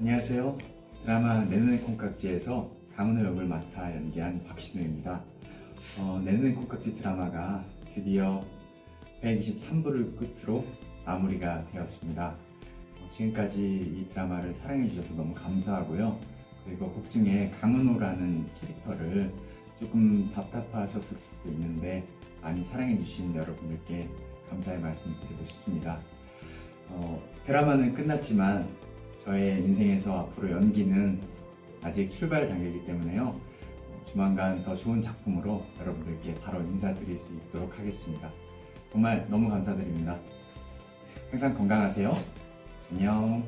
안녕하세요. 드라마 내 눈의 콩깍지에서 강은호 역을 맡아 연기한 박신우입니다. 어, 내 눈의 콩깍지 드라마가 드디어 123부를 끝으로 마무리가 되었습니다. 어, 지금까지 이 드라마를 사랑해주셔서 너무 감사하고요. 그리고 곡 중에 강은호라는 캐릭터를 조금 답답하셨을 수도 있는데 많이 사랑해주신 여러분들께 감사의 말씀 드리고 싶습니다. 어, 드라마는 끝났지만 저의 인생에서 앞으로 연기는 아직 출발 단계이기 때문에요. 조만간 더 좋은 작품으로 여러분들께 바로 인사드릴 수 있도록 하겠습니다. 정말 너무 감사드립니다. 항상 건강하세요. 안녕.